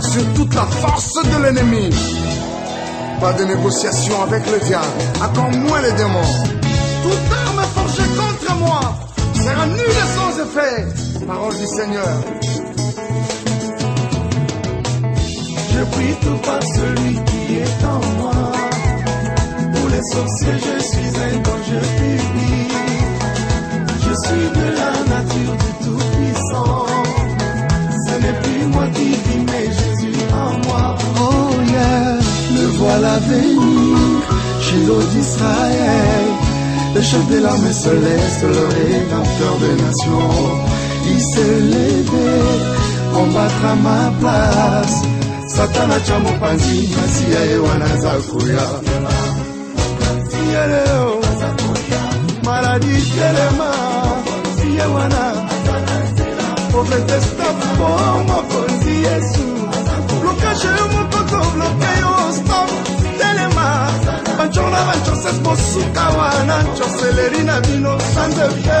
sur toute la force de l'ennemi. Pas de négociation avec le diable, encore moins les démons. Toute arme forgée contre moi sera nulle et sans effet. Parole du Seigneur. Je prie tout par celui qui est en moi. Pour les sorciers, je suis un danger public. Le voilà venir, Shiloh d'Israël. Le chef de l'armée céleste, le rédempteur des nations. Il s'est levé, combattra ma place. satana cha mopanzi masiya ye wana aza koya siye leo maladi telema siye tona banchose mosuka wana nchoseleri na bino sandepe